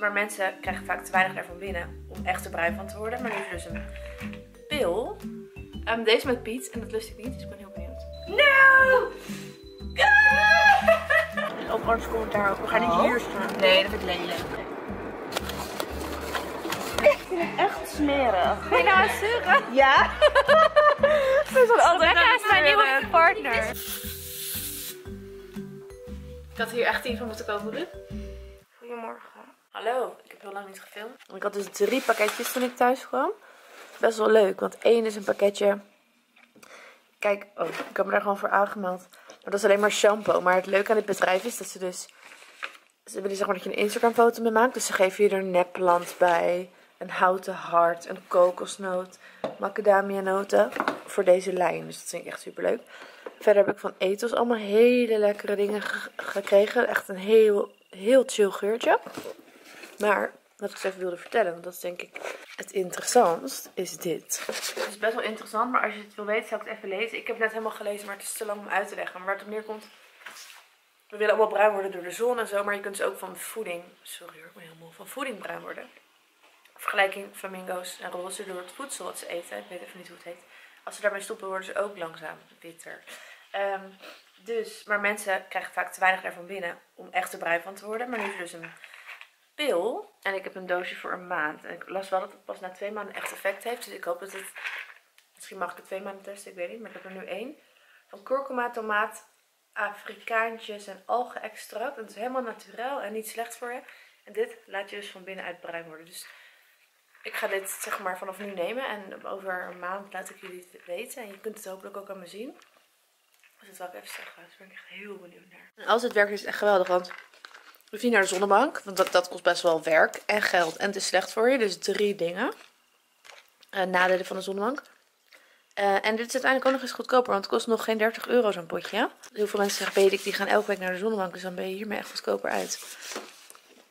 Maar mensen krijgen vaak te weinig daarvan binnen om echt er bruin van te worden. Maar nu is er dus een pil. Ehm, deze met Piet en dat lust ik niet, dus ik ben heel benieuwd. No! Op ons commentaar ook. We gaan niet hier staan. Nee, dat vind ik lelijk. Echt smerig. Ben je nou aan het? Ja? Een andere Rebecca is mijn nieuwe partner. Ik had hier echt tien van moeten kopen, Ruud. Goedemorgen. Hallo, ik heb heel lang niet gefilmd. Ik had dus drie pakketjes toen ik thuis kwam. Best wel leuk, want één is een pakketje. Kijk, oh, ik heb me daar gewoon voor aangemeld. Maar dat is alleen maar shampoo. Maar het leuke aan dit bedrijf is dat ze dus... Ze willen zeg maar dat je een Instagram foto mee maakt. Dus ze geven je er nepplant bij. Een houten hart, een kokosnoot, macadamia noten. Voor deze lijn. Dus dat vind ik echt super leuk. Verder heb ik van Ethos allemaal hele lekkere dingen ge- gekregen. Echt een heel, heel chill geurtje. Maar wat ik dus even wilde vertellen, want dat is denk ik het interessantst, is dit. Het is best wel interessant, maar als je het wil weten, zou ik het even lezen. Ik heb het net helemaal gelezen, maar het is te lang om uit te leggen. Maar waar het op neerkomt, we willen allemaal bruin worden door de zon en zo, maar je kunt dus ook van voeding, sorry hoor, ben helemaal van voeding bruin worden. Vergelijking flamingo's en roze door het voedsel wat ze eten. Ik weet even niet hoe het heet. Als ze daarmee stoppen, worden ze ook langzaam witter. Ehm, dus, maar mensen krijgen vaak te weinig daarvan binnen om echt er bruin van te worden. Maar nu is er dus een En ik heb een doosje voor een maand. En ik las wel dat het pas na twee maanden echt effect heeft. Dus ik hoop dat het... Misschien mag ik het twee maanden testen, ik weet niet. Maar ik heb er nu één. Van kurkuma, tomaat, Afrikaantjes en algenextract. En het is helemaal naturel en niet slecht voor je. En dit laat je dus van binnenuit bruin worden. Dus ik ga dit zeg maar vanaf nu nemen. En over een maand laat ik jullie het weten. En je kunt het hopelijk ook aan me zien. Dus dat wil ik even zeggen. Daar ben ik echt heel benieuwd naar. En als het werkt is het echt geweldig. Want hoeft niet naar de zonnebank. Want dat, dat kost best wel werk en geld. En het is slecht voor je. Dus drie dingen. Eh, nadelen van de zonnebank. Eh, en dit is uiteindelijk ook nog eens goedkoper. Want het kost nog geen 30 euro zo'n potje. Heel veel mensen zeggen, weet ik, die gaan elke week naar de zonnebank. Dus dan ben je hiermee echt goedkoper uit.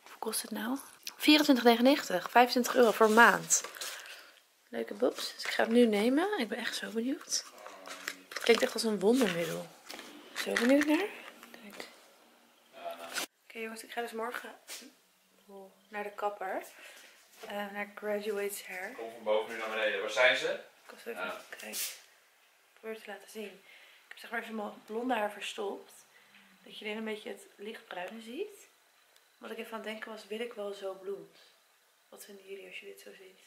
Hoe kost het nou? 24,99. 25 euro voor maand. Leuke bobs. Dus ik ga het nu nemen. Ik ben echt zo benieuwd. Het klinkt echt als een wondermiddel. Zo benieuwd naar. Oké jongens, ik ga dus morgen naar de kapper. Eh, naar Graduates Hair. Kom van boven nu naar beneden. Waar zijn ze? Ik was even Ja. kijken. Ik probeer het te laten zien. Ik heb zeg maar even mijn blonde haar verstopt. Dat je alleen een beetje het lichtbruine ziet. Wat ik even aan het denken was, wil ik wel zo blond? Wat vinden jullie als je dit zo ziet?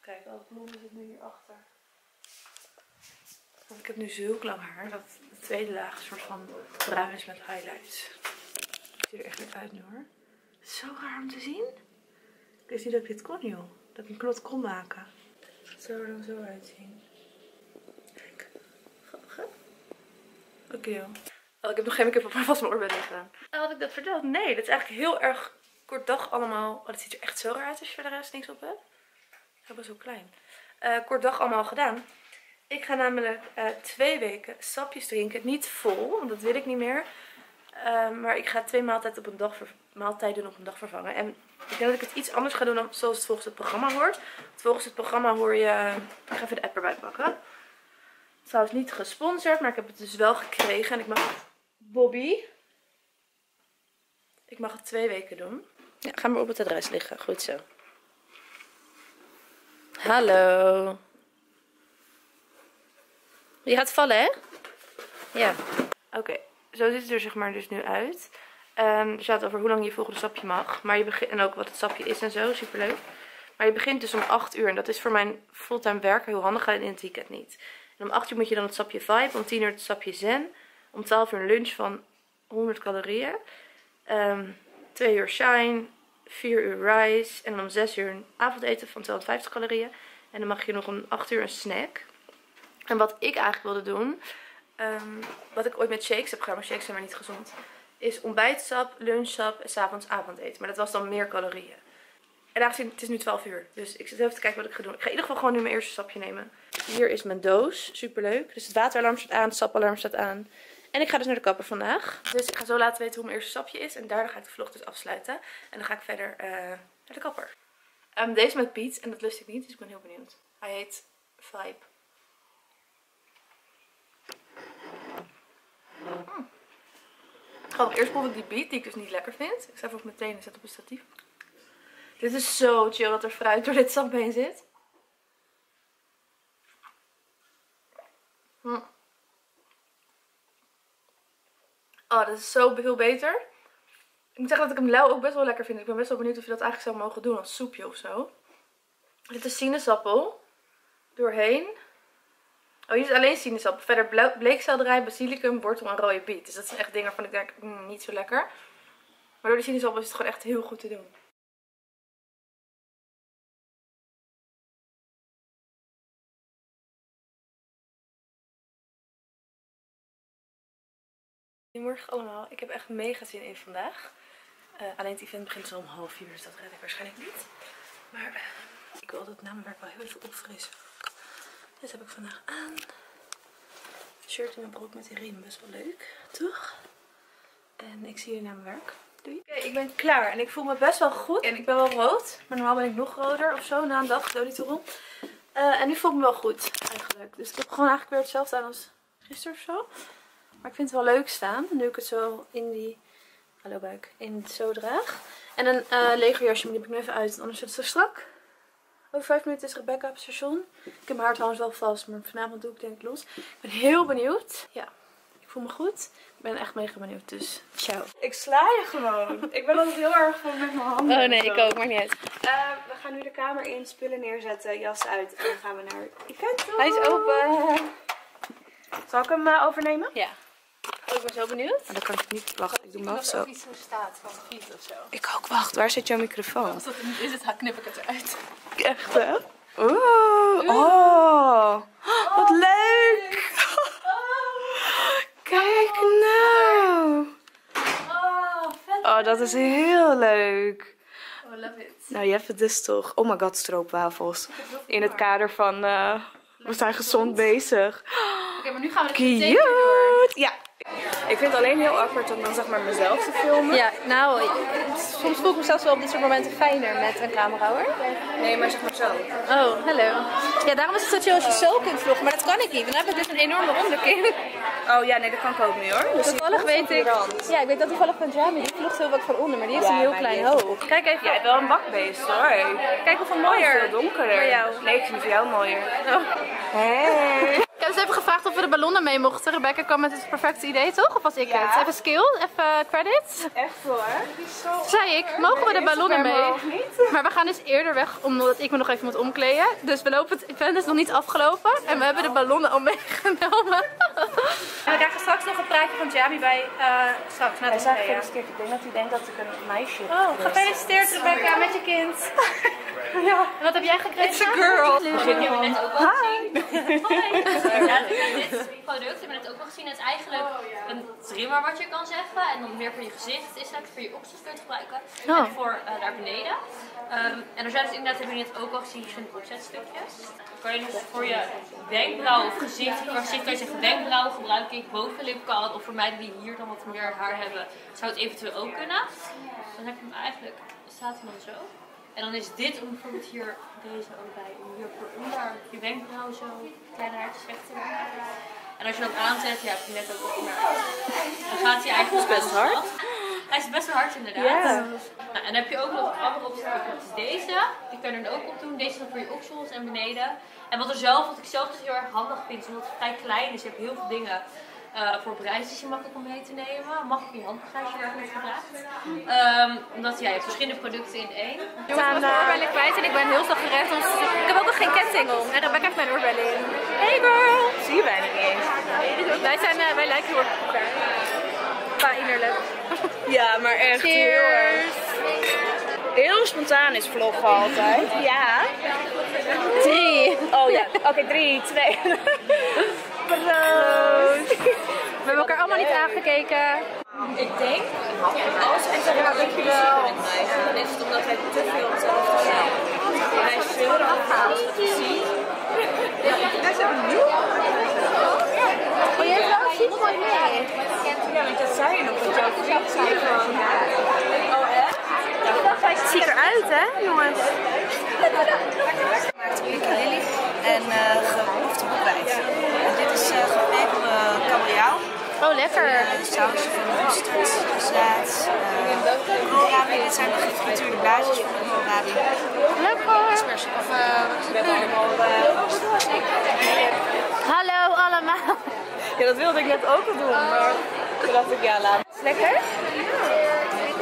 Kijk, al het blonde zit nu hierachter. Want ik heb nu zulk lang haar dat de tweede laag een soort van bruin is met highlights. Het ziet er echt niet uit nu hoor. Zo raar om te zien. Ik wist niet dat ik dit kon joh. Dat ik een knot kon maken. Het zou er dan zo uitzien. Kijk. Grappig, hè? Oké, joh. Oh, ik heb nog geen make-up op, maar vast mijn oorbellen gedaan. Had ik dat verteld? Nee, dat is eigenlijk heel erg kort dag allemaal. Oh, dat ziet er echt zo raar uit als je voor de rest niks op hebt. Dat was zo klein. Eh, kort dag allemaal gedaan. Ik ga namelijk eh, twee weken sapjes drinken. Niet vol, want dat wil ik niet meer. Eh, maar ik ga twee maaltijden op een dag, maaltijden op een dag vervangen. En ik denk dat ik het iets anders ga doen dan zoals het volgens het programma hoort. Volgens het programma hoor je... Ik ga even de app erbij pakken. Trouwens niet gesponsord, maar ik heb het dus wel gekregen. En ik mag het... Bobby. Ik mag het twee weken doen. Ja, ga maar op het adres liggen. Goed zo. Hallo. Je gaat vallen, hè? Ja. Oké, zo ziet het er zeg maar dus nu uit. Ehm, er staat over hoe lang je volgende sapje mag. Maar je begint, en ook wat het sapje is en zo, superleuk. Maar je begint dus om 8 uur. En dat is voor mijn fulltime werken heel handig, in het weekend niet. En om 8 uur moet je dan het sapje Vibe, om 10 uur het sapje Zen. Om 12 uur een lunch van 100 calorieën. Ehm 2 uur Shine, 4 uur Rice. En om 6 uur een avondeten van 250 calorieën. En dan mag je nog om 8 uur een snack. En wat ik eigenlijk wilde doen, ehm, wat ik ooit met shakes heb gedaan, maar shakes zijn maar niet gezond, is ontbijtsap, lunchsap en 's avonds avondeten. Maar dat was dan meer calorieën. En aangezien het is nu 12 uur, dus ik zit even te kijken wat ik ga doen. Ik ga in ieder geval gewoon nu mijn eerste sapje nemen. Hier is mijn doos, superleuk. Dus het wateralarm staat aan, het sapalarm staat aan. En ik ga dus naar de kapper vandaag. Dus ik ga zo laten weten hoe mijn eerste sapje is. En daarna ga ik de vlog dus afsluiten. En dan ga ik verder eh, naar de kapper. Ehm, deze met Piet, en dat lust ik niet, dus ik ben heel benieuwd. Hij heet Vibe. Grappig, eerst proef die beat die ik dus niet lekker vind. Ik sta even op mijn zet op een statief. Dit is zo chill dat er fruit door dit sap heen zit. Hm. Oh, dat is zo veel beter. Ik moet zeggen dat ik hem lauw ook best wel lekker vind. Ik ben best wel benieuwd of je dat eigenlijk zou mogen doen als soepje of zo. Dit is sinaasappel. Doorheen. Oh, hier is alleen sinaasappel. Verder bleekselderij, basilicum, wortel en rode biet. Dus dat zijn echt dingen waarvan ik denk, mm, niet zo lekker. Maar door de sinaasappel is het gewoon echt heel goed te doen. Goedemorgen allemaal. Ik heb echt mega zin in vandaag. Uh, alleen het event begint zo om half vier, dus dat red ik waarschijnlijk niet. Maar uh, ik wil dat namenwerk wel heel even opfrissen. Dit heb ik vandaag aan. Shirt en een broek met die riem, best wel leuk, toch? En ik zie jullie na mijn werk. Doei. Oké, ik ben klaar en ik voel me best wel goed. En ik ben wel rood, maar normaal ben ik nog roder of zo na een dag Dolitoron. Uh, en nu voel ik me wel goed, eigenlijk. Dus ik heb gewoon eigenlijk weer hetzelfde aan als gisteren of zo. Maar ik vind het wel leuk staan. Nu ik het zo in die... Hallo buik. In zo draag. En een uh, legerjasje, maar die heb ik nu even uit. Anders zit het zo strak. Over vijf minuten is Rebecca op het station. Ik heb mijn haar trouwens wel vast. Maar vanavond doe ik denk ik los. Ik ben heel benieuwd. Ja. Ik voel me goed. Ik ben echt mega benieuwd. Dus ciao. Ik sla je gewoon. ik ben altijd heel erg van met mijn handen. Oh nee, ik ook. Maar niet uit. Uh, we gaan nu de kamer in. Spullen neerzetten. Jas uit. En dan gaan we naar event Hij is open. Zal ik hem uh, overnemen? Ja. Oh, ik ben zo benieuwd. Maar dan kan ik niet. Wacht, ik doe hem af zo. iets zo staat van fiets of zo. Ik ook. Wacht, waar zit jouw microfoon? Als dat niet is, het, knip ik het eruit. Echt hè? Oeh. Oh. Wat leuk. Kijk nou. Oh, vet. Oh, dat is heel leuk. Oh, love it. Nou, je hebt het dus toch. Oh my god, stroopwafels. In het kader van. Uh, we zijn gezond bezig. Oké, maar nu gaan we het meteen door. Ja. Ik vind het alleen heel awkward om dan zeg maar mezelf te filmen. Ja, nou, soms voel ik mezelf wel op dit soort momenten fijner met een camera hoor. Nee, maar zeg maar zo. Oh, hallo. Ja, daarom is het zo chill als je zo kunt vloggen, maar dat kan ik niet. Dan heb ik dus een enorme onderkin. Oh ja, nee, dat kan ik ook niet hoor. Dus toevallig weet ik. Ja, ik weet dat toevallig van Jamie, die vlogt heel wat van onder, maar die heeft Ja, een heel klein hoofd. Kijk even. Jij hebt wel een bakbeest hoor. Kijk hoeveel mooier. veel donkerder. Voor jou. Nee, ik vind het voor jou mooier. Oh. Hey. Ik heb dus even gevraagd of we de ballonnen mee mochten. Rebecca kwam met het perfecte idee, toch? Of was ik Ja. het? Even skill, even credits. Echt hoor. Zei ik, mogen we de ballonnen mee? Niet? Maar we gaan dus eerder weg, omdat ik me nog even moet omkleden. Dus we lopen het event is nog niet afgelopen. En we hebben de ballonnen al meegenomen. En we krijgen straks nog een praatje van Jamie bij uh, straks de tweeën. gefeliciteerd. Ik denk dat hij denkt dat ik een meisje Oh, gefeliciteerd Rebecca met je kind. Ja. En wat heb jij gekregen? It's a girl. Het net ook al gezien. Ja, dit product heb ik net ook al gezien. Het is eigenlijk een trimmer wat je kan zeggen. En dan meer voor je gezicht is het. Voor je oksels kun je het gebruiken. Oh. En voor eh, daar beneden. Ehm, en er zijn dus inderdaad, heb je net ook al gezien, verschillende opzetstukjes. Dan kan je dus voor je wenkbrauw of gezicht, voor gezicht kan je zeggen wenkbrauw gebruik ik, bovenlipkant. Of voor meiden die hier dan wat meer haar hebben, zou het eventueel ook kunnen. Dan heb je hem eigenlijk, staat hij dan zo. En dan is dit om bijvoorbeeld hier deze ook bij, om hier voor onder je wenkbrauw zo kleine haartjes weg te maken. En als je dat aanzet, ja, heb je net ook al gemerkt. Dan gaat hij eigenlijk best hard. Hij is best wel hard inderdaad. Ja. Nou, en dan heb je ook nog een andere opstuk. Dat is deze. Die kan je er ook op doen. Deze is dan voor je oksels en beneden. En wat er zelf, wat ik zelf dus heel erg handig vind, is omdat het vrij klein is. Je hebt heel veel dingen eh, voor op reis is je makkelijk om mee te nemen. Makkelijk in je handbagage waar ik het gedraagt. Ehm, omdat ja, je hebt verschillende producten in één. Ik was mijn oorbellen kwijt en ik ben heel snel gered. want Ik heb ook nog geen ketting om. En Rebecca heeft mijn oorbellen in. Hey girl! Zie je bijna niet eens. Wij, zijn, eh, wij lijken heel erg op elkaar. Qua innerlijk. Ja, maar echt heel erg. Heel spontaan is vloggen altijd. Ja. Drie. Oh ja. Oké, drie, twee. We hebben elkaar allemaal niet aangekeken. Ik denk, als ik zeg maar dat je wel, dan is het omdat wij te veel hetzelfde zijn. Wij zeuren allemaal als we het zien. Ja, wij zijn benieuwd. Oh, jij hebt wel ziet mooi mee. Ja, want dat zei je nog, dat jouw vriend zei van... Oh, echt? Het ziet eruit, hè, jongens? Blikken Lily en uh, geloofde kwijt gepekelde kabeljauw. Oh, lekker. Een eh, sausje van mosterd, zaad, eh, koolrabi. Dit zijn de gefrituurde blaadjes van de koolrabi. Lekker. Of eh, Hallo allemaal. Ja, dat wilde ik net ook doen, maar toen dacht ik, ja, laat. Is lekker?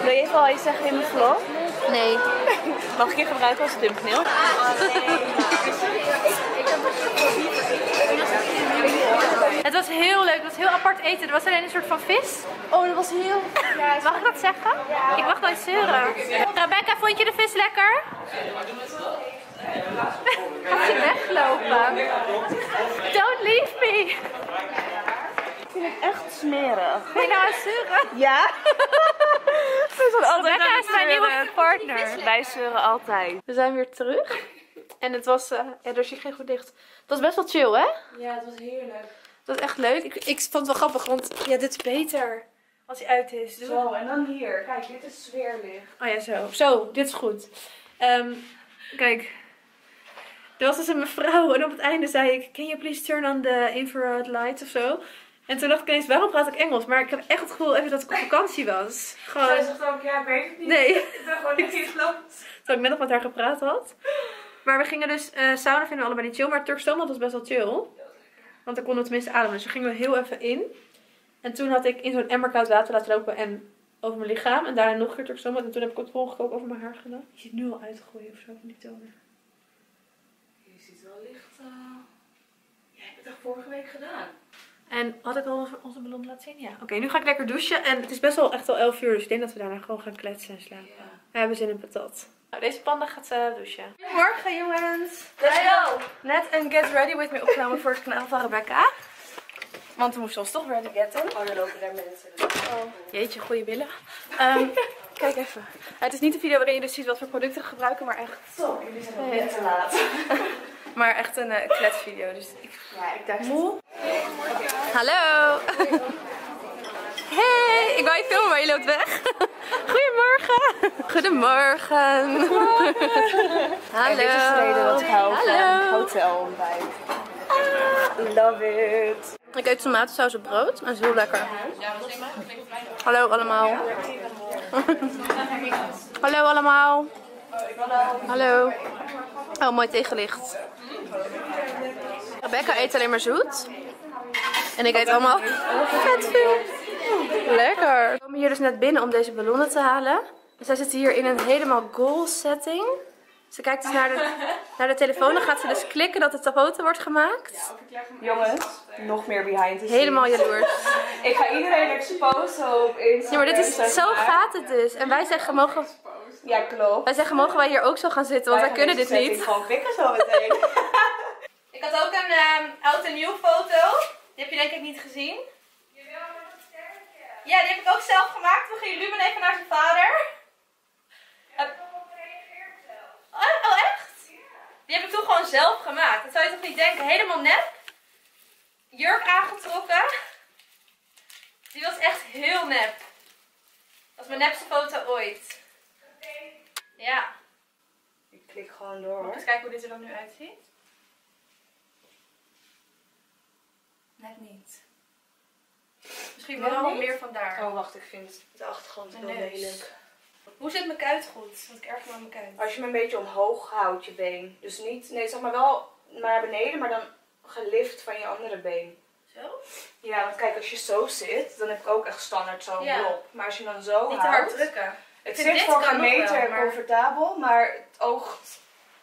Wil je even al iets zeggen in mijn vlog? Nee. Mag ik je gebruiken als thumbnail? Ah, oh, nee. Het was heel leuk. Het was heel apart eten. Er was alleen een soort van vis. Oh, dat was heel... Mag ik dat zeggen? Ik mag nooit zeuren. Rebecca, vond je de vis lekker? Gaat je weglopen? Don't leave me. Ik vind het echt smerig. Ben je nou aan het zeuren? Ja? Rebecca is mijn nieuwe partner. Wij zeuren altijd. We zijn weer terug. En het was, eh ja, er ging goed dicht. Het was best wel chill, hè? Ja, het was heerlijk. Het was echt leuk. Ik, ik vond het wel grappig, want ja, dit is beter als hij uit is. Dus- Zo, en dan hier. Kijk, dit is sfeerlicht. Oh ja, zo. Zo, dit is goed. Ehm, kijk. Er was dus een mevrouw en op het einde zei ik... Can you please turn on the infrared light of zo? En toen dacht ik ineens, waarom praat ik Engels? Maar ik heb echt het gevoel even dat ik op vakantie was. Zij Gewoon... zegt ook, ja, ik weet het niet. Nee, Ik ben gewoon niet in land. terwijl ik net nog met haar gepraat had. Maar we gingen dus... eh sauna vinden we allebei niet chill, maar Turks was best wel chill. Want dan konden we tenminste ademen. Dus we gingen we heel even in. En toen had ik in zo'n emmer koud water laten lopen en over mijn lichaam. En daarna nog een keer Turks. En toen heb ik het volgende ook over mijn haar gedaan. Je ziet nu al uitgroeien of zo van die tonen. Je ziet wel licht. eh, Jij hebt het toch vorige week gedaan? En had ik al onze, onze ballon laten zien? Ja. Oké, nu ga ik lekker douchen. En het is best wel echt al 11 uur. Dus ik denk dat we daarna gewoon gaan kletsen en slapen. We hebben zin in patat. Nou, deze panda gaat eh, douchen. Goedemorgen jongens. Go. Net een Get Ready With Me opgenomen voor het kanaal van Rebecca. Want we moesten ons toch ready getten. Oh, dan lopen daar mensen. Jeetje, goede billen. Ehm, kijk even. Het is niet de video waarin je dus ziet wat voor producten we gebruiken, maar echt, Zo, jullie zijn nog net te laat. maar echt een uh, kletsvideo. Dus ik Ja, ik dacht... moe. Hallo. Hey, ik wou je filmen, maar je loopt weg. Goedemorgen. Goedemorgen. Hallo. dit is de reden dat ik hou van Hallo. hotelontbijt. Love it. Ik eet tomatensaus op brood. Dat is heel lekker. Hallo allemaal. Hallo allemaal. Hallo. Oh, mooi tegenlicht. Rebecca eet alleen maar zoet. En ik eet allemaal vet veel. Lekker. We komen hier dus net binnen om deze ballonnen te halen. Dus zij zitten hier in een helemaal goal setting. Ze kijkt dus naar de, naar de telefoon. Dan gaat ze dus klikken dat de foto wordt gemaakt. Jongens, nog meer behind the scenes. Helemaal jaloers. Ik ga iedereen exposen op Instagram. Ja, maar dit is, zo gaat het dus. En wij zeggen, mogen, Ja, klopt. wij zeggen, mogen wij hier ook zo gaan zitten? Want wij kunnen dit niet. gewoon pikken zo meteen. Ik had ook een ehm, oud en nieuw foto. Die heb je denk ik niet gezien. Ja, die heb ik ook zelf gemaakt. We gingen Ruben even naar zijn vader. Heb- Oh, oh, echt? Die heb ik toen gewoon zelf gemaakt. Dat zou je toch niet denken? Helemaal nep. Jurk aangetrokken. Die was echt heel nep. Dat is mijn nepste foto ooit. Ja. Ik klik gewoon door hoor. Eens kijken hoe dit er dan nu uitziet. Net niet. Misschien wel wat meer vandaar. Oh, wacht, ik vind de achtergrond heel lelijk. Hoe zit mijn kuit goed? Want ik erg me aan mijn kuit. Als je hem een beetje omhoog houdt, je been. Dus niet, nee, zeg maar wel naar beneden, maar dan gelift van je andere been. Zo? Ja, want kijk, als je zo zit, dan heb ik ook echt standaard zo'n Ja. blok. Maar als je dan zo Niet te houdt, hard drukken. het zit voor wel, meter maar- comfortabel, maar het oogt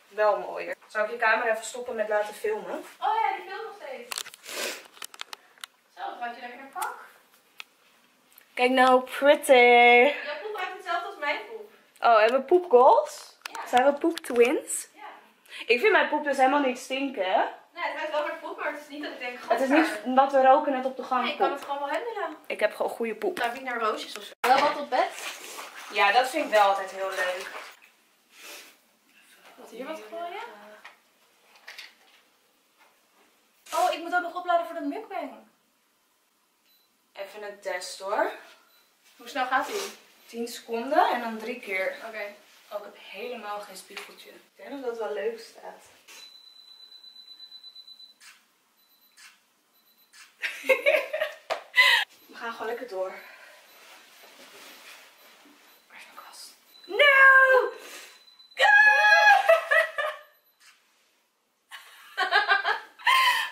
wel mooier. Zou ik je camera even stoppen met laten filmen? Oh ja, die filmt nog steeds. Zo, ruikt je lekker naar pak. Kijk nou, pretty. Jouw poep ruikt hetzelfde als mijn poep. Oh, hebben we poepgoals? Ja. Zijn we poep twins? Ja. Ik vind mijn poep dus helemaal niet stinken. hè? Nee, het ruikt wel naar poep, maar het is niet dat ik denk, Het is niet dat we roken net op de gang Nee, ik kan het gewoon wel handelen. Ik heb gewoon goede poep. Ruikt niet naar roosjes of zo. Wel wat op bed. Ja, dat vind ik wel altijd heel leuk. Wat hier wat gooien? Oh, ik moet ook nog opladen voor de mukbang. Even een test hoor. Hoe snel gaat ie? 10 seconden en dan drie keer. Oké. Oh, ik heb helemaal geen spiegeltje. Ik denk dat dat wel leuk staat. We gaan gewoon lekker door. Waar is mijn kast? No!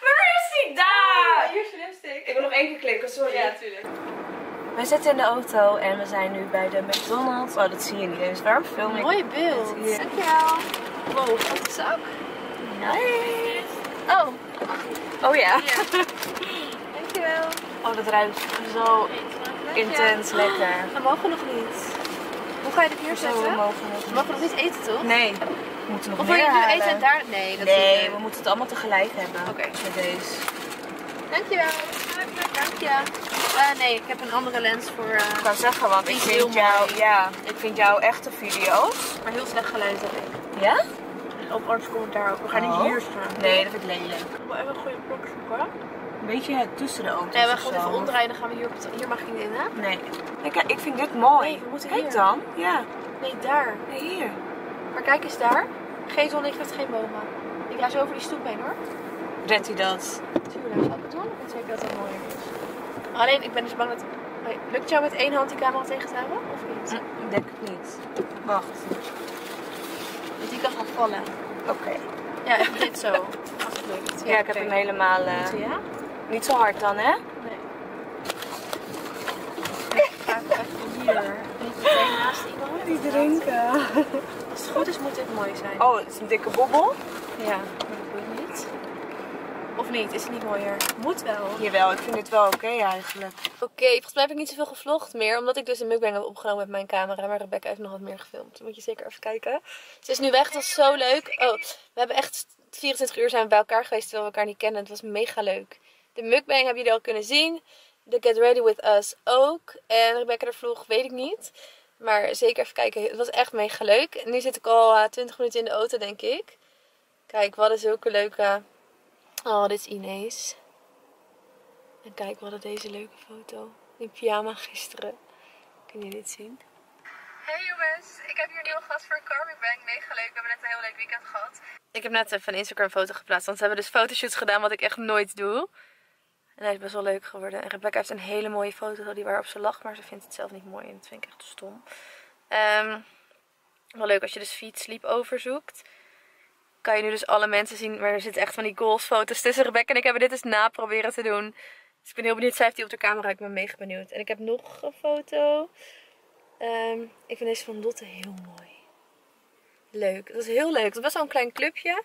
Waar is die daar? hier is je lipstick. Ik wil nog één keer klikken, sorry. Ja, tuurlijk. We zitten in de auto en we zijn nu bij de McDonald's. Oh, dat zie je niet eens. Waarom film ik? Mooi beeld. Hier. Dankjewel. Wow, wat is ook? Nice. Oh, Oh ja. dankjewel. Oh, dat ruikt zo intens lekker. We mogen nog niet. Hoe ga je dit Zo neerzetten? we mogen het mogen nog niet eten, toch? Nee. We moeten nog Of wil meer je nu halen. eten en daar... Nee, dat Nee, we moeten het allemaal tegelijk hebben. Oké. Met deze. Dankjewel. Dank je. Eh, nee, ik heb een andere lens voor... eh, Ik kan zeggen, want ik vind jou, ja, ik vind jouw echte video's. maar heel slecht geluid heb ik. Ja? Op ons commentaar ook. We gaan Oh. niet hier staan. Nee, dat vind ik lelijk. Ik wil even een goede plek zoeken. Een beetje tussen de auto's. Nee, we gaan even omdraaien. Dan gaan we hier op het... Hier mag ik niet in, hè? Nee. Kijk, ik vind dit mooi. Nee, we moeten Kijk hier. dan. Ja. Nee, daar. Nee, hier. Maar kijk eens daar. Geen zonnelicht, heeft geen bomen. Ik ga zo over die stoep heen, hoor. Redt hij dat? Tuurlijk, zal ik het doen? Ik zeker dat het mooi is. Alleen, ik ben dus bang dat... Hey, lukt jou met één hand die camera tegen te houden? Of niet? Hm, Ik denk het niet. Wacht. Want die kan gaan vallen. Oké. Ja, echt dit zo. Als het lukt. Ja, ik heb hem helemaal... Goed, Ja? niet zo hard dan, hè? Nee. Ik ga even hier. Meteen naast iemand. Die drinken. Als het goed is, moet dit mooi zijn. Oh, het is een dikke bobbel. Ja, maar dat moet niet. Of niet? Is het niet mooier? Moet wel. Jawel, ik vind dit wel oké eigenlijk. Oké, volgens mij heb ik niet zoveel gevlogd meer. Omdat ik dus een mukbang heb opgenomen met mijn camera. Maar Rebecca heeft nog wat meer gefilmd. Moet je zeker even kijken. Ze is nu weg. Dat is zo leuk. Oh, we hebben echt 24 uur zijn we bij elkaar geweest terwijl we elkaar niet kennen. Het was mega leuk. De mukbang hebben jullie al kunnen zien. De Get Ready With Us ook. En Rebecca de vlog weet ik niet. Maar zeker even kijken. Het was echt mega leuk. Nu zit ik al eh, 20 minuten in de auto denk ik. Kijk, we hadden zulke leuke... Oh, dit is Inees. En kijk, we hadden deze leuke foto. In pyjama gisteren. Kun je dit zien? Hey jongens, ik heb hier een nieuwe gast voor een Carmi Bang. Mega leuk, we hebben net een heel leuk weekend gehad. Ik heb net even een Instagram foto geplaatst, want ze hebben dus fotoshoots gedaan wat ik echt nooit doe. En hij is best wel leuk geworden. En Rebecca heeft een hele mooie foto die waarop ze lacht, maar ze vindt het zelf niet mooi. En dat vind ik echt stom. Ehm, wel leuk als je dus feed sleepover zoekt. Kan je nu dus alle mensen zien, maar er zitten echt van die goalsfoto's tussen. Rebecca en ik hebben dit dus na proberen te doen. Dus ik ben heel benieuwd. Zij heeft die op de camera. Ik ben mega benieuwd. En ik heb nog een foto. Ehm, ik vind deze van Lotte heel mooi. Leuk. Dat is heel leuk. Het is best wel een klein clubje.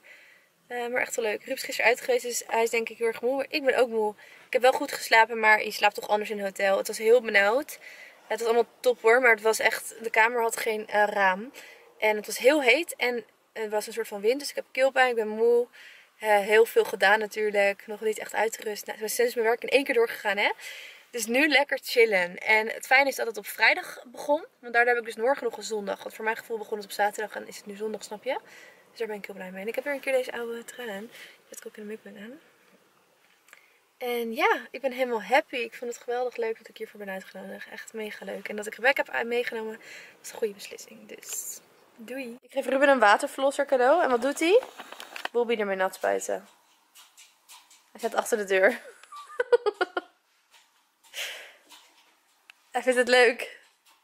Eh, maar echt wel leuk. Ruud is gisteren uit geweest. Dus hij is denk ik heel erg moe. Ik ben ook moe. Ik heb wel goed geslapen. Maar je slaapt toch anders in een hotel. Het was heel benauwd. Het was allemaal top hoor. Maar het was echt... De kamer had geen eh, raam. En het was heel heet. En er was een soort van wind. Dus ik heb keelpijn. Ik ben moe. Heel veel gedaan natuurlijk. Nog niet echt uitgerust. Nou, sinds mijn werk in één keer doorgegaan hè. Dus nu lekker chillen. En het fijne is dat het op vrijdag begon. Want daardoor heb ik dus morgen nog een zondag. Want voor mijn gevoel begon het op zaterdag en is het nu zondag, snap je? Dus daar ben ik heel blij mee. En ik heb weer een keer deze oude trui aan. Dat ik ook in de make aan. En ja, ik ben helemaal happy. Ik vond het geweldig leuk dat ik hiervoor ben uitgenodigd. Echt mega leuk. En dat ik Rebecca heb meegenomen, was een goede beslissing. Dus doei. Ik geef Ruben een waterverlosser cadeau. En wat doet hij? Bobby ermee nat spuiten. Hij zit achter de deur. hij vindt het leuk.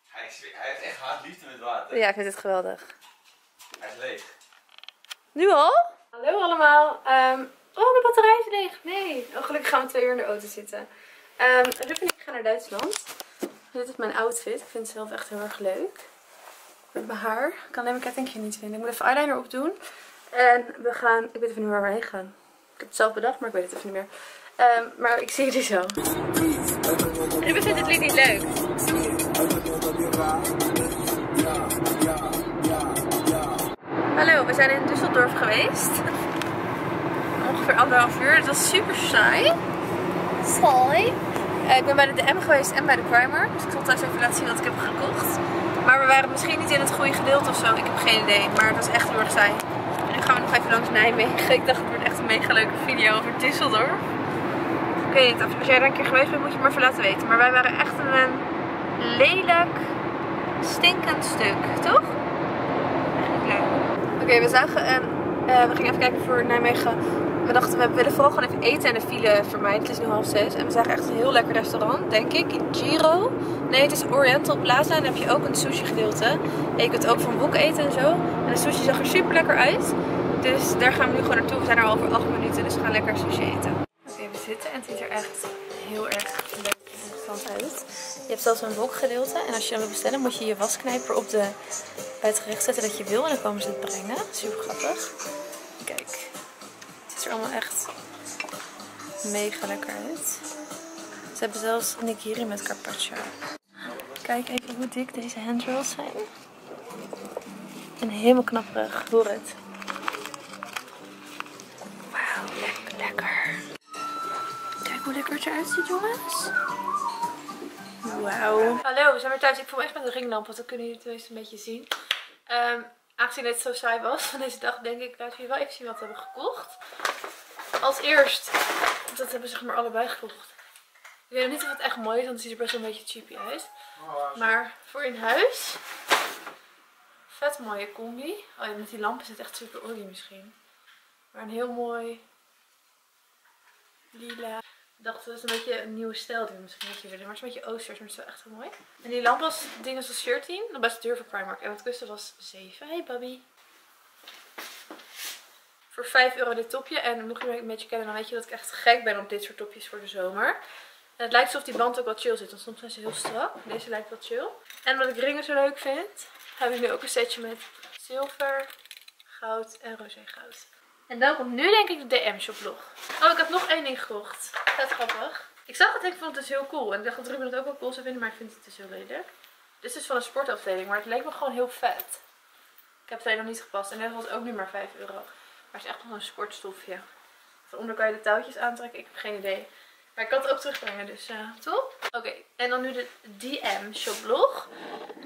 Hij, is, hij heeft echt haat liefde met water. Ja, hij vindt het geweldig. Hij is leeg. Nu al? Hallo allemaal. Ehm, oh, mijn batterij is leeg. Nee. Oh, gelukkig gaan we twee uur in de auto zitten. Um, Ruben en ik gaan naar Duitsland. Dit is mijn outfit. Ik vind het zelf echt heel erg leuk. Met mijn haar. Ik kan alleen mijn kettingje niet vinden. Ik moet even eyeliner opdoen. En we gaan... Ik weet even niet waar we heen gaan. Ik heb het zelf bedacht, maar ik weet het even niet meer. Ehm, maar ik zie jullie zo. Ruben vindt het lied niet leuk. Hallo, we zijn in Düsseldorf geweest. Ongeveer anderhalf uur. Het was super saai. Saai. Eh, ik ben bij de DM geweest en bij de Primer. Dus ik zal thuis even laten zien wat ik heb gekocht. Maar we waren misschien niet in het goede gedeelte of zo. Ik heb geen idee. Maar het was echt heel erg saai. En nu gaan we nog even langs Nijmegen. Ik dacht het wordt echt een mega leuke video over Düsseldorf. Ik weet niet, als jij daar een keer geweest bent moet je maar even laten weten. Maar wij waren echt in een lelijk, stinkend stuk, toch? Oké, we zagen een. eh, we gingen even kijken voor Nijmegen. We dachten, we willen vooral gewoon even eten en de file vermijden. Het is nu half zes. En we zagen echt een heel lekker restaurant, denk ik. Giro. Nee, het is Oriental Plaza. En dan heb je ook een sushi gedeelte. En je kunt ook van boek eten en zo. En de sushi zag er super lekker uit. Dus daar gaan we nu gewoon naartoe. We zijn er al over acht minuten, dus we gaan lekker sushi eten. Oké, we zitten en het ziet er echt heel erg leuk interessant uit. Je hebt zelfs een wokgedeelte. En als je dan wil bestellen, moet je je wasknijper op de, bij het gerecht zetten dat je wil. En dan komen ze het brengen. Super grappig. Kijk. Ziet er allemaal echt mega lekker uit. Ze hebben zelfs nigiri met carpaccio. Kijk even hoe dik deze handrails zijn. En helemaal knapperig. Hoor het. Wauw, lekker, lekker. Kijk hoe lekker het eruit ziet, jongens. Wauw. Hallo, we zijn weer thuis. Ik voel me echt met een ringlamp, want dan kunnen jullie het een beetje zien. Ehm, aangezien het zo saai was van deze dag, denk ik, laten we wel even zien wat we hebben gekocht. Als eerst, dat hebben ze zeg maar allebei gekocht. Ik weet niet of het echt mooi is, want het ziet er best wel een beetje cheapy uit. Maar voor in huis, vet mooie combi. Oh ja, met die lampen het echt super olie misschien. Maar een heel mooi lila. Dacht, dat is een beetje een nieuwe stijl we misschien beetje willen. Maar het is een beetje oosters, maar het is wel echt heel mooi. En die lamp was, dingen was 14. Dat best duur voor Primark. En het kussen was 7. Hey Bobby. Voor 5 euro dit topje. En mocht je me een beetje kennen, dan weet je dat ik echt gek ben op dit soort topjes voor de zomer. En het lijkt alsof die band ook wat chill zit. Want soms zijn ze heel strak. Deze lijkt wat chill. En omdat ik ringen zo leuk vind, heb ik nu ook een setje met zilver, goud en roze goud. En dan komt nu denk ik de DM shoplog. Oh, ik heb nog één ding gekocht. Dat grappig. Ik zag het en ik vond het dus heel cool. En ik dacht dat Ruben het ook wel cool zou vinden, maar ik vind het dus heel lelijk. Dit is van een sportafdeling, maar het leek me gewoon heel vet. Ik heb het alleen nog niet gepast. En dit was ook nu maar 5 euro. Maar het is echt nog een sportstofje. Van onder kan je de touwtjes aantrekken. Ik heb geen idee. Maar ik kan het ook terugbrengen, dus uh, top. Oké, en dan nu de DM shoplog.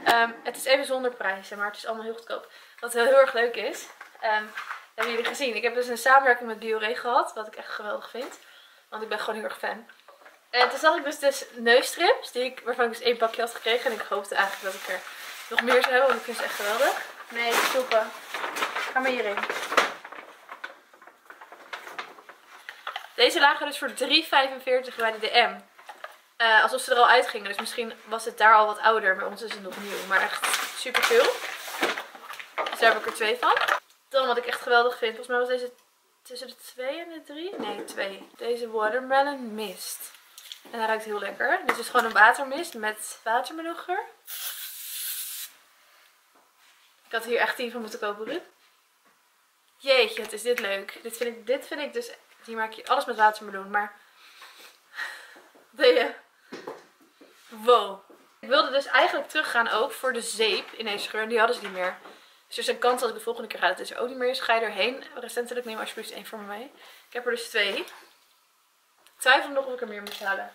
Um, het is even zonder prijzen, maar het is allemaal heel goedkoop. Wat heel, heel erg leuk is. Um, hebben jullie gezien. Ik heb dus een samenwerking met Biore gehad. Wat ik echt geweldig vind. Want ik ben gewoon heel erg fan. En toen zag ik dus, dus neusstrips. Die ik, waarvan ik dus één pakje had gekregen. En ik hoopte eigenlijk dat ik er nog meer zou hebben. Want ik vind ze echt geweldig. Nee, stoppen. Ga maar hierin. Deze lagen dus voor 3,45 bij de DM. Uh, alsof ze er al uitgingen. Dus misschien was het daar al wat ouder. Bij ons is het nog nieuw. Maar echt super veel. Dus daar heb ik er twee van. Wat ik echt geweldig vind. Volgens mij was deze tussen de 2 en de 3. Nee, 2. Deze watermelon mist. En hij ruikt heel lekker. Dit is gewoon een watermist met watermelongeur. Ik had hier echt 10 van moeten kopen, Ruud. Jeetje, wat is dit leuk. Dit vind ik, dit vind ik dus... Hier maak je alles met watermeloen, maar... Ben je... Wow. Ik wilde dus eigenlijk teruggaan ook voor de zeep in deze geur. Die hadden ze niet meer. Dus er is een kans dat ik de volgende keer ga dat deze ook niet meer is. Ga je erheen. Recentelijk neem alsjeblieft één voor me mee. Ik heb er dus twee. Ik twijfel nog of ik er meer moet halen.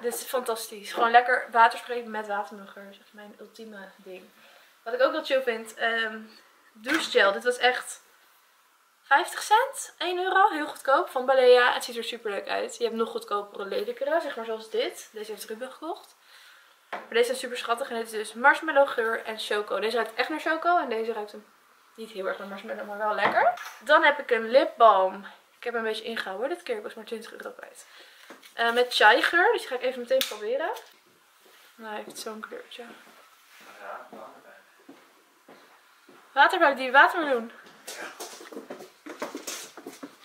Dit is fantastisch. Gewoon lekker waterspray met watermugger. Dat is echt mijn ultieme ding. Wat ik ook wel chill vind. Um, douchegel. Dit was echt 50 cent. 1 euro. Heel goedkoop. Van Balea. Het ziet er super leuk uit. Je hebt nog goedkopere lelijkere. Zeg maar zoals dit. Deze heeft Ruben gekocht. Maar deze zijn super schattig. En dit is dus marshmallow geur en choco. Deze ruikt echt naar choco. En deze ruikt hem niet heel erg naar marshmallow, maar wel lekker. Dan heb ik een lipbalm. Ik heb hem een beetje ingehouden. Dit keer was maar 20 euro kwijt. Uh, met chai geur. Dus die ga ik even meteen proberen. Nou, hij heeft zo'n kleurtje. Waterbouw, die watermeloen.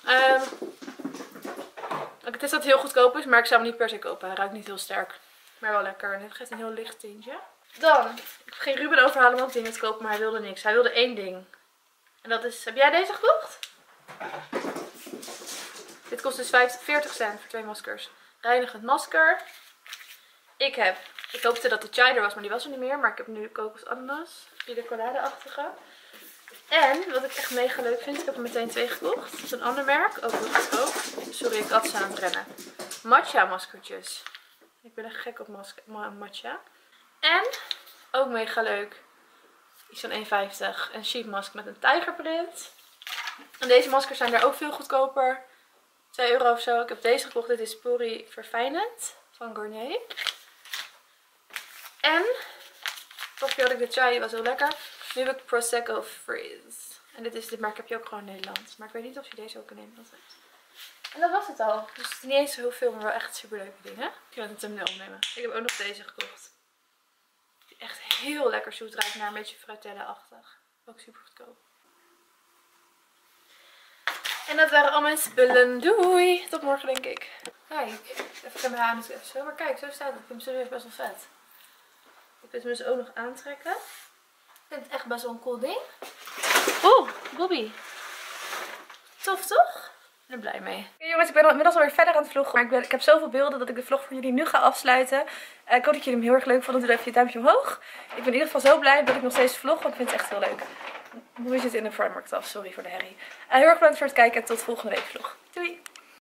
Um, het is dat heel goedkoop is, maar ik zou hem niet per se kopen. Hij ruikt niet heel sterk. Maar wel lekker. En het geeft een heel licht tintje. Dan, ik ging Ruben overhalen om dingen te kopen, maar hij wilde niks. Hij wilde één ding. En dat is, heb jij deze gekocht? Dit kost dus 50, 40 cent voor twee maskers. Reinigend masker. Ik heb, ik hoopte dat de chai er was, maar die was er niet meer. Maar ik heb nu kokos ananas. Pina colada-achtige. En, wat ik echt mega leuk vind, ik heb er meteen twee gekocht. Dat is een ander merk, ook goedkoop. Sorry, ik had ze aan het rennen. Matcha maskertjes. Ik ben echt gek op matcha. En, ook mega leuk, iets van 1,50. Een sheet mask met een tijgerprint. En deze maskers zijn daar ook veel goedkoper. 2 euro of zo. Ik heb deze gekocht. Dit is Pori Verfijnend van Garnier. En, toch had ik de chai, was heel lekker. Nu heb ik Prosecco Freeze. En dit, is, dit merk heb je ook gewoon in Nederland. Maar ik weet niet of je deze ook in Nederland hebt. En dat was het al. Dus het is niet eens heel veel, maar wel echt super leuke dingen. Ik ga het thumbnail opnemen. Ik heb ook nog deze gekocht. Die echt heel lekker zoet ruikt naar een beetje frutella-achtig. Ook super goedkoop. En dat waren al mijn spullen. Doei! Tot morgen denk ik. Kijk, even gaan mijn haar even zo. Maar kijk, zo staat het. Ik vind hem serieus best wel vet. Ik wil hem dus ook nog aantrekken. Ik vind het echt best wel een cool ding. Oeh, Bobby. Tof toch? Ik ben er blij mee. Jongens, ik ben inmiddels alweer verder aan het vloggen. Maar ik, ik heb zoveel beelden dat ik de vlog voor jullie nu ga afsluiten. Eh, ik hoop dat jullie hem heel erg leuk vonden. Doe even je duimpje omhoog. Ik ben in ieder geval zo blij dat ik nog steeds vlog. Want ik vind het echt heel leuk. Nu zit in de Primark af. Sorry voor de herrie. Eh, heel erg bedankt voor het kijken en tot volgende week vlog. Doei!